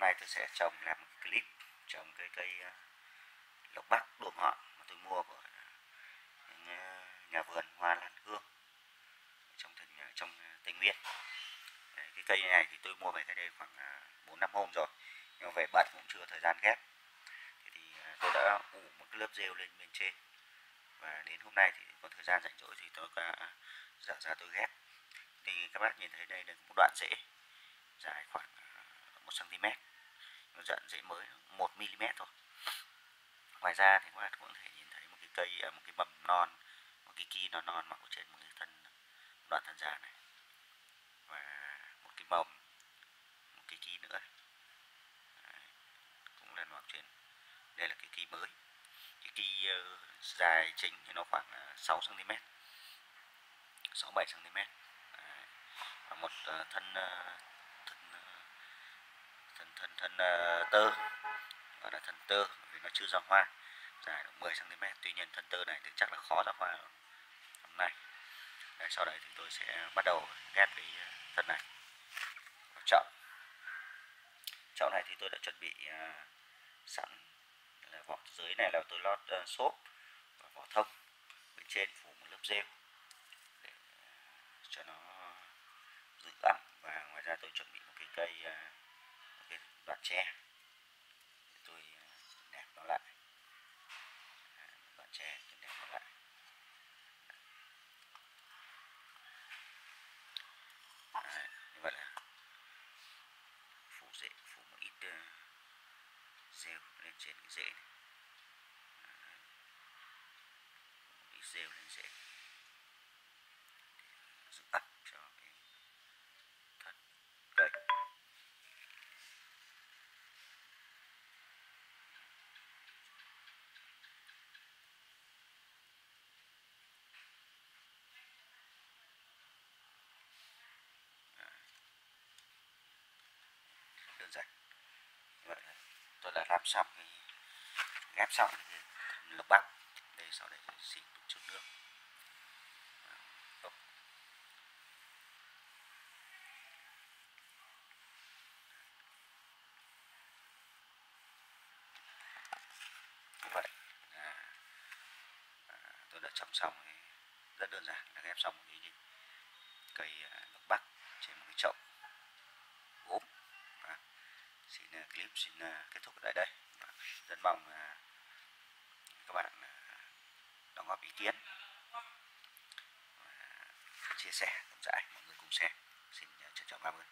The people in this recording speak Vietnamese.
nay tôi sẽ trồng làm một clip trồng cây cây lộc bắc đuông ngọn mà tôi mua của những, nhà vườn hoa lan hương trong thành ờ, trong tây nguyên. Đấy, cái cây này thì tôi mua về cái đây khoảng bốn năm hôm rồi nhưng về bận cũng chưa thời gian ghép. Thì, thì tôi đã ủ một cái lớp rêu lên bên trên. Và đến hôm nay thì có thời gian rảnh rỗi thì tôi đã dở ra tôi ghép. Thì các bác nhìn thấy đây là một đoạn rễ dài khoảng ờ, 1 cm nó dẫn rễ mới 1 mm thôi. Ngoài ra thì các bạn cũng có thể nhìn thấy một cái cây à, một cái mầm non một cái ki nó non mọc trên một cái thân đoạn thân già này. Và một cái mầm một cái ki nữa. Đấy, cũng là mọc trên đây là cái ki mới. Cái ki uh, dài chính thì nó khoảng 6 cm 6 7 cm Đấy. và một uh, thân uh, thân uh, tơ gọi là thân tơ vì nó chưa ra hoa dài được 10 cm tuy nhiên thân tơ này thì chắc là khó ra hoa hôm nay Đấy, sau đấy thì tôi sẽ bắt đầu ghép cái ờ, thân này. Vào chậu chậu này thì tôi đã chuẩn bị uh, sẵn là vỏ dưới này là tôi lót uh, xốp và vỏ thông bên trên phủ một lớp rêu để cho nó giữ ẩm. Và ngoài ra tôi chuẩn bị một cái cây uh, đoạn tre tôi uh, đẹp nó lại. À, đoạn tre tôi đẹp nó lại. Đấy, như vậy là phủ rễ phủ một ít uh, rêu lên trên cái rễ này một ít rêu lên rễ giữ ẩm cho cái thân cây đơn giản. Như vậy là tôi đã làm xong cái ghép xong lớp lục bắc đây sau đây xịt một chút nước. Vậy à, tôi đã trồng xong rất đơn giản là ghép xong cái, cái cây à, rất mong à, các bạn à, đóng góp ý kiến. Chia sẻ rộng rãi mọi người cùng xem. Xin à, trân trọng cảm ơn.